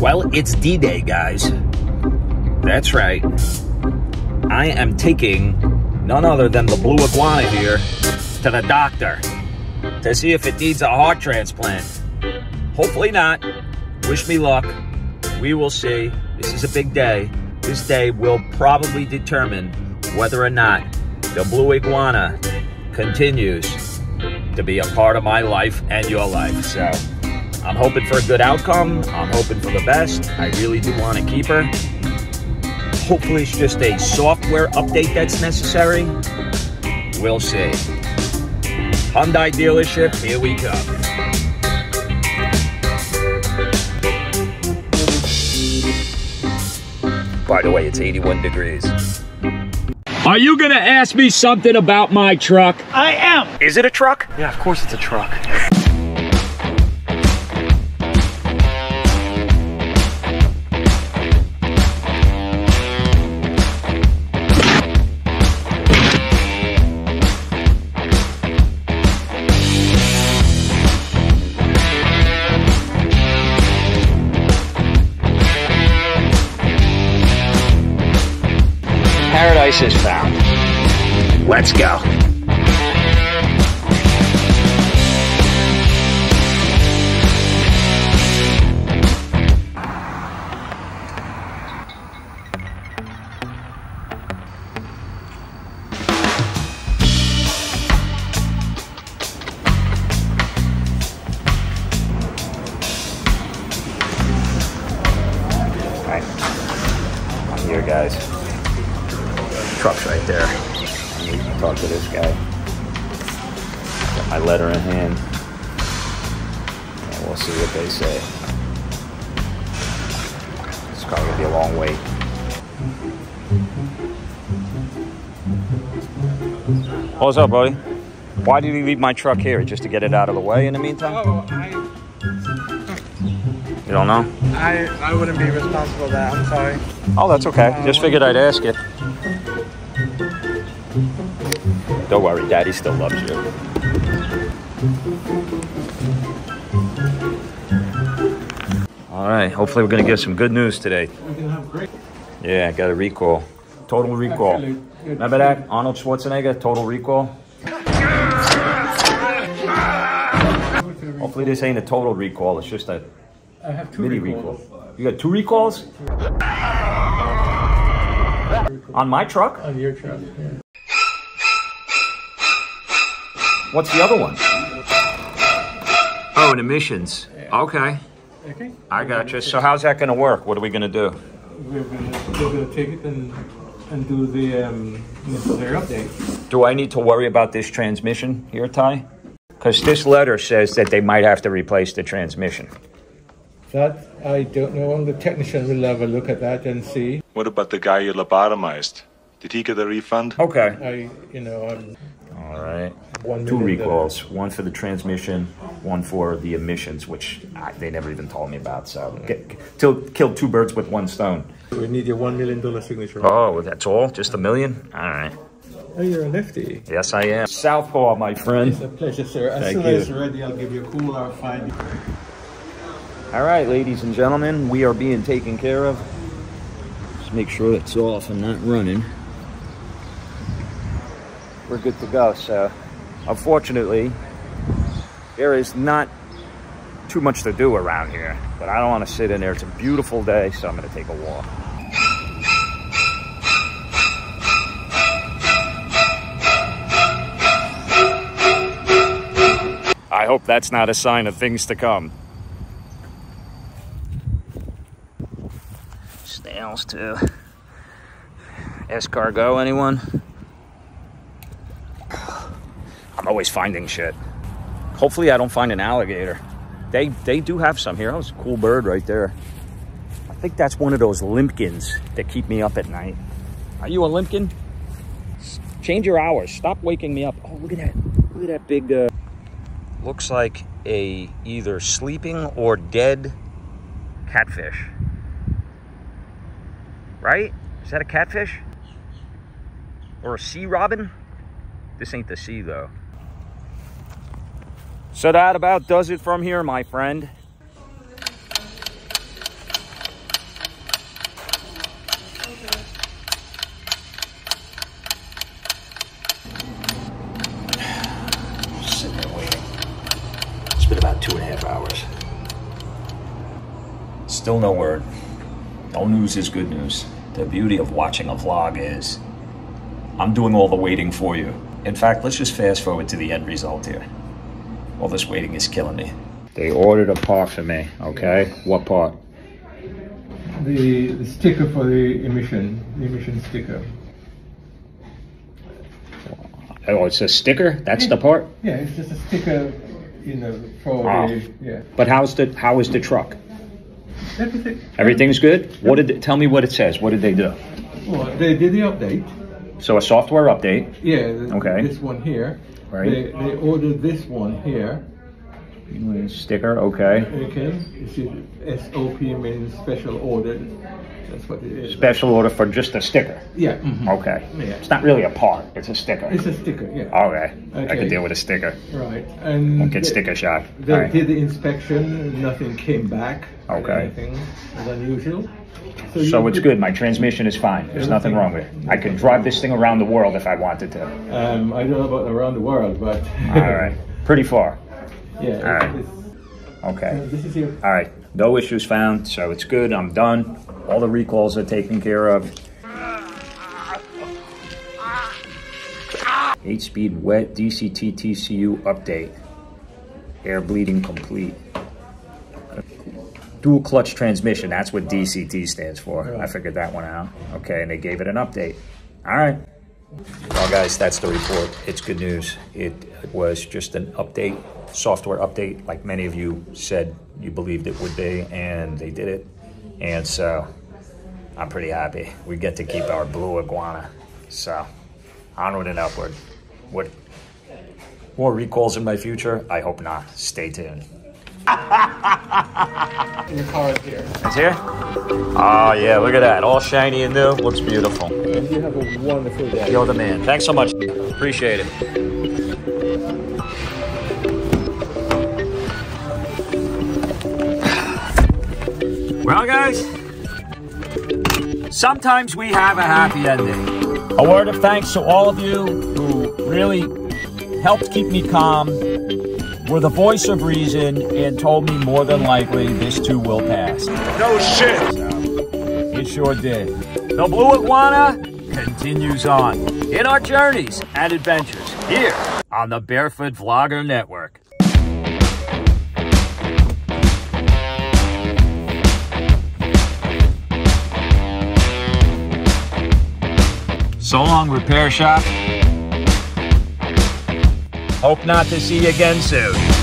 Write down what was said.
Well, it's D-Day, guys. That's right. I am taking none other than the blue iguana here to the doctor to see if it needs a heart transplant. Hopefully not. Wish me luck. We will see. This is a big day. This day will probably determine whether or not the blue iguana continues to be a part of my life and your life. So I'm hoping for a good outcome. I'm hoping for the best. I really do want to keep her. Hopefully, it's just a software update that's necessary. We'll see. Hyundai dealership, here we come. By the way, it's 81 degrees. Are you gonna ask me something about my truck? I am. Is it a truck? Yeah, of course it's a truck. Is found. Let's go. We'll see what they say. It's probably gonna be a long wait. What's up, buddy? Why did you leave my truck here? Just to get it out of the way in the meantime? Oh, I, You don't know? I, I wouldn't be responsible for that. I'm sorry. Oh, that's okay. Uh, Just figured I'd ask you. Don't worry, Daddy still loves you. All right, hopefully we're gonna get some good news today. We're gonna have great. Yeah, got a recall. Total recall. Remember that? Arnold Schwarzenegger, total recall? Hopefully this ain't a total recall, it's just a I have two mini recalls. recall. You got two recalls? On my truck? On your truck. Yeah. What's the other one? Oh, an emissions. Okay. Okay. I got you. So how's that going to work? What are we going to do? We're gonna, take it and, and do the um, necessary update. Do I need to worry about this transmission here, Ty? Because this letter says that they might have to replace the transmission. That I don't know. The technician will have a look at that and see. What about the guy you lobotomized? Did he get a refund? Okay. I, you know, I'm All right. One Two million uh, recalls. One for the transmission, one for the emissions, which I, they never even told me about. So get, till, killed two birds with one stone. We need your one million dollar signature. Oh, that's all? Just a million? All right. Oh, you're a lefty. Yes, I am. Southpaw, my friend. It's a pleasure, sir. As Thank soon you. as it's ready, I'll give you a call. I'll find you. All right, ladies and gentlemen, we are being taken care of. Just make sure it's off and not running. We're good to go. So, unfortunately, there is not too much to do around here. But I don't want to sit in there. It's a beautiful day, so I'm going to take a walk. I hope that's not a sign of things to come. Snails too. Escargot, anyone? I'm always finding shit. Hopefully I don't find an alligator. They they do have some here. That was a cool bird right there. I think that's one of those limpkins that keep me up at night. Are you a limpkin? Change your hours. Stop waking me up. Oh, look at that. Look at that big uh looks like a either sleeping or dead catfish. Right? Is that a catfish? Or a sea robin? This ain't the sea though. So that about does it from here, my friend. Still no word. No news is good news. The beauty of watching a vlog is I'm doing all the waiting for you. In fact, let's just fast forward to the end result here. All this waiting is killing me. They ordered a part for me, okay? What part? The, the sticker for the emission, the emission sticker. Oh, it's a sticker? That's the part? Yeah, it's just a sticker, you know, for Oh. the ah. yeah. But how's the how is the truck? Everything. Everything's good? What did it, tell me what it says? What did they do? Well, they did the update. So a software update. Yeah. Okay. This one here. Right. They, they ordered this one here. Sticker, okay. Okay. You see, SOP means special order. That's what it is. Special order for just a sticker. Yeah. mhm. Okay. Yeah. It's not really a part, it's a sticker. It's a sticker. Yeah. Okay. I Okay. can deal with a sticker. Right. And Won't get they- sticker shock. They right. did the inspection. Nothing came back. Okay. Anything unusual. So you- it's good. My transmission is fine. There's nothing wrong with it. I could drive this thing around the world if I wanted to. Um, I don't know about around the world, but All right. Pretty far. yeah. All right. Okay. it's, this is your All right. No issues found, so it's good. I'm done. All the recalls are taken care of. Eight speed wet DCT TCU update. Air bleeding complete. Dual clutch transmission. That's what DCT stands for. I figured that one out. Okay, and they gave it an update. All right. Well, guys, that's the report. It's good news. It was just an update, software update, like many of you said you believed it would be, and they did it. And so I'm pretty happy. We get to keep our blue iguana. So onward and upward. What more recalls in my future? I hope not. Stay tuned. your car is here. It's here? Oh, yeah, look at that. All shiny and new. Looks beautiful. And you have a wonderful day. You're the man. Thanks so much. Appreciate it. Well, guys, sometimes we have a happy ending. A word of thanks to all of you who really helped keep me calm, were the voice of reason, and told me more than likely this too will pass. No shit! It sure did. The Blue Iguana continues on in our journeys and adventures here on the Barefoot Vlogger Network. So long, repair shop. Hope not to see you again soon.